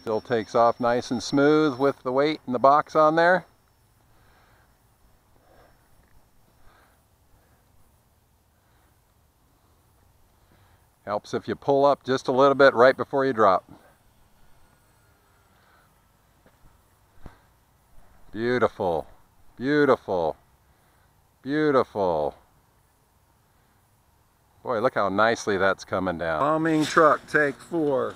Still takes off nice and smooth with the weight and the box on there. Helps if you pull up just a little bit right before you drop. Beautiful, beautiful, beautiful. Boy, look how nicely that's coming down. Bombing truck, take four.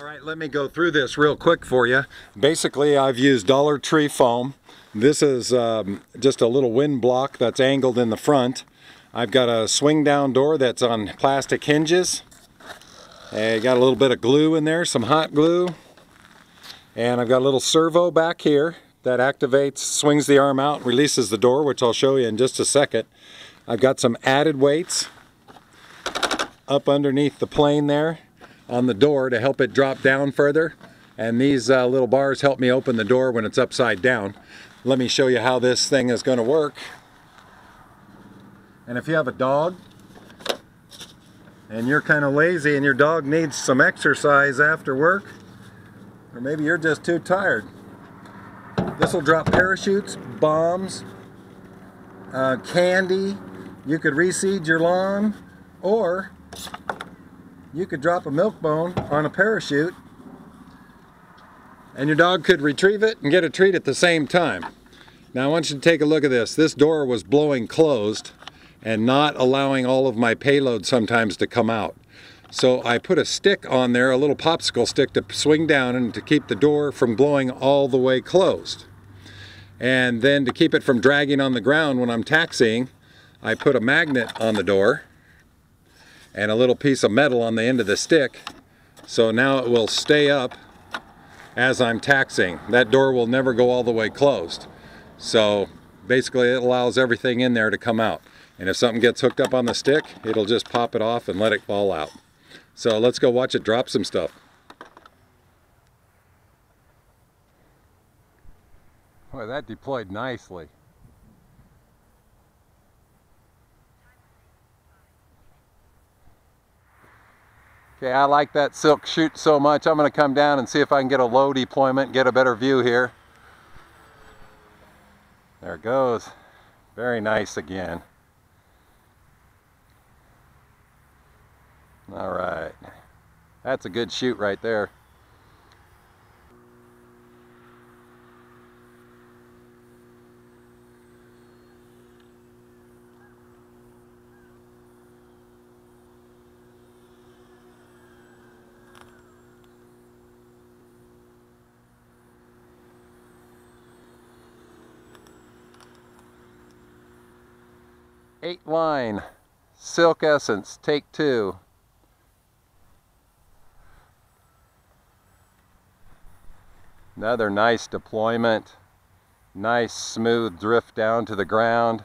All right, let me go through this real quick for you. Basically, I've used Dollar Tree foam. This is um, just a little wind block that's angled in the front. I've got a swing down door that's on plastic hinges. I got a little bit of glue in there, some hot glue. And I've got a little servo back here that activates, swings the arm out, releases the door, which I'll show you in just a second. I've got some added weights up underneath the plane there on the door to help it drop down further. And these uh, little bars help me open the door when it's upside down. Let me show you how this thing is going to work. And if you have a dog and you're kind of lazy and your dog needs some exercise after work, or maybe you're just too tired, this will drop parachutes, bombs, uh, candy. You could reseed your lawn, or you could drop a milk bone on a parachute and your dog could retrieve it and get a treat at the same time. Now I want you to take a look at this. This door was blowing closed and not allowing all of my payload sometimes to come out. So I put a stick on there, a little popsicle stick to swing down and to keep the door from blowing all the way closed. And then to keep it from dragging on the ground when I'm taxiing, I put a magnet on the door and a little piece of metal on the end of the stick. So now it will stay up as I'm taxing. That door will never go all the way closed. So basically it allows everything in there to come out. And if something gets hooked up on the stick, it'll just pop it off and let it fall out. So let's go watch it drop some stuff. Boy, that deployed nicely. Okay, I like that silk chute so much, I'm going to come down and see if I can get a low deployment, get a better view here. There it goes. Very nice again. All right. That's a good chute right there. Eight line silk essence. Take two. Another nice deployment. Nice smooth drift down to the ground.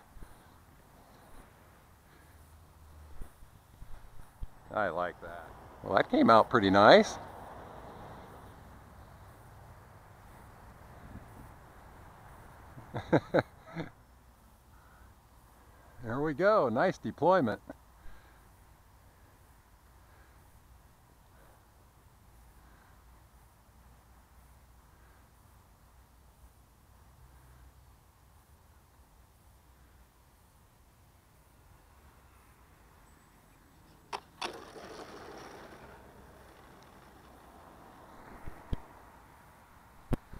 I like that. Well that came out pretty nice There we go, nice deployment.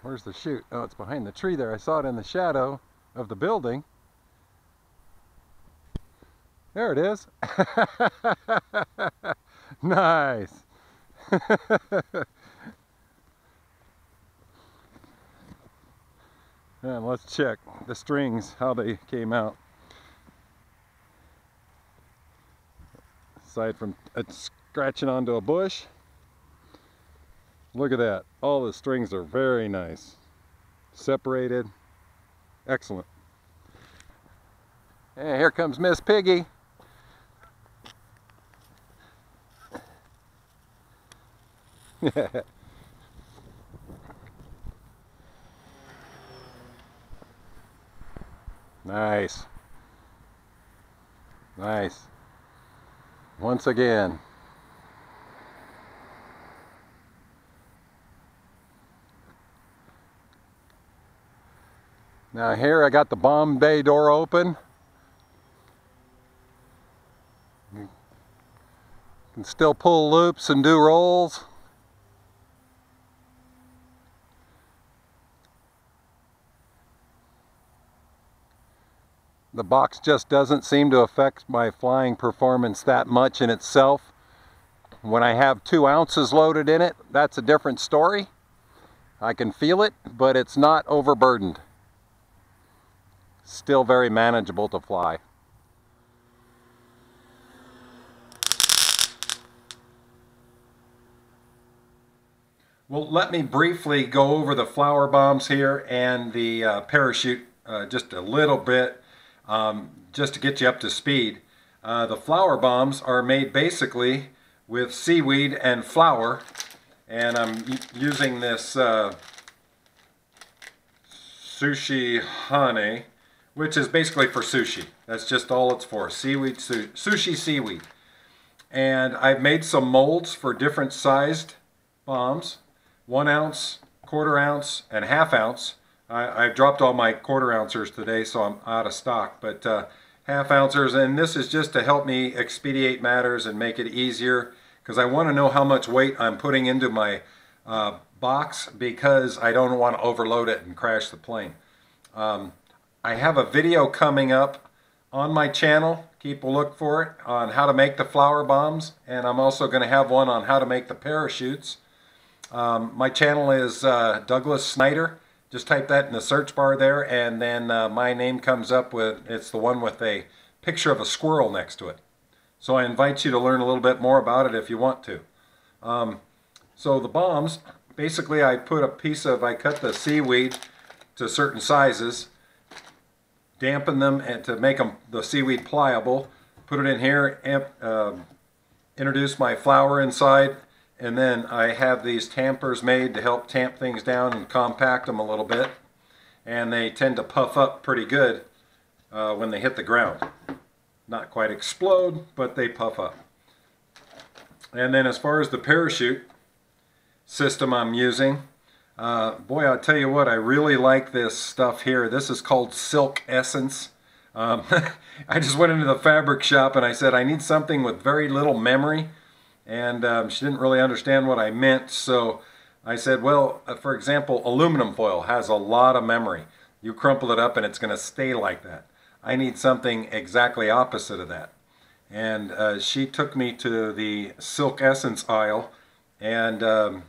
Where's the chute? Oh, it's behind the tree there. I saw it in the shadow of the building. There it is. nice. and let's check the strings, how they came out. Aside from it scratching onto a bush, look at that. All the strings are very nice. Separated. Excellent. And here comes Miss Piggy. nice. Nice. Once again. Now here I got the bomb bay door open. Can still pull loops and do rolls. The box just doesn't seem to affect my flying performance that much in itself. When I have two ounces loaded in it, that's a different story. I can feel it, but it's not overburdened still very manageable to fly. Well, let me briefly go over the flower bombs here and the uh, parachute uh, just a little bit, um, just to get you up to speed. Uh, the flower bombs are made basically with seaweed and flour, and I'm using this uh, sushi honey, which is basically for sushi. That's just all it's for, seaweed, su sushi seaweed. And I've made some molds for different sized bombs, one ounce, quarter ounce, and half ounce. I, have dropped all my quarter ouncers today, so I'm out of stock, but uh, half ouncers, and this is just to help me expedite matters and make it easier, because I want to know how much weight I'm putting into my uh, box, because I don't want to overload it and crash the plane. Um, I have a video coming up on my channel. Keep a look for it on how to make the flower bombs. And I'm also going to have one on how to make the parachutes. Um, my channel is uh, Douglas Snyder. Just type that in the search bar there and then uh, my name comes up with, it's the one with a picture of a squirrel next to it. So I invite you to learn a little bit more about it if you want to. Um, so the bombs, basically I put a piece of, I cut the seaweed to certain sizes dampen them and to make them the seaweed pliable. Put it in here, amp, uh, introduce my flour inside, and then I have these tampers made to help tamp things down and compact them a little bit. And they tend to puff up pretty good uh, when they hit the ground. Not quite explode, but they puff up. And then as far as the parachute system I'm using, uh, boy, I'll tell you what, I really like this stuff here. This is called Silk Essence. Um, I just went into the fabric shop and I said, I need something with very little memory. And um, she didn't really understand what I meant. So I said, well, uh, for example, aluminum foil has a lot of memory. You crumple it up and it's going to stay like that. I need something exactly opposite of that. And uh, she took me to the Silk Essence aisle and um,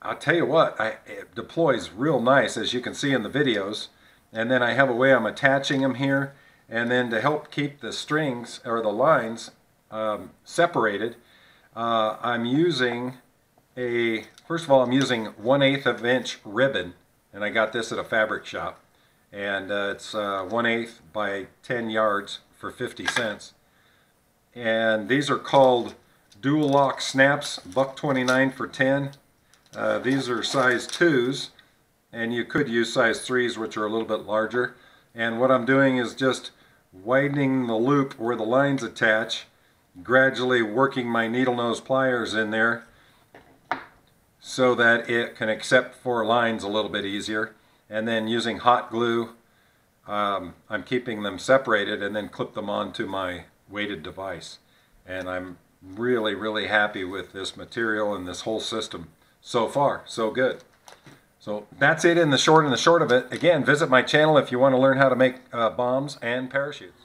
I'll tell you what, I, it deploys real nice as you can see in the videos. And then I have a way I'm attaching them here. And then to help keep the strings or the lines um, separated, uh, I'm using a, first of all, I'm using 1 8 of inch ribbon. And I got this at a fabric shop. And uh, it's uh, 1 8 by 10 yards for 50 cents. And these are called duo lock snaps, buck 29 for 10. Uh, these are size 2s and you could use size 3s which are a little bit larger and what I'm doing is just widening the loop where the lines attach gradually working my needle nose pliers in there so that it can accept four lines a little bit easier and then using hot glue um, I'm keeping them separated and then clip them onto my weighted device and I'm really really happy with this material and this whole system so far, so good. So that's it in the short and the short of it. Again, visit my channel if you want to learn how to make uh, bombs and parachutes.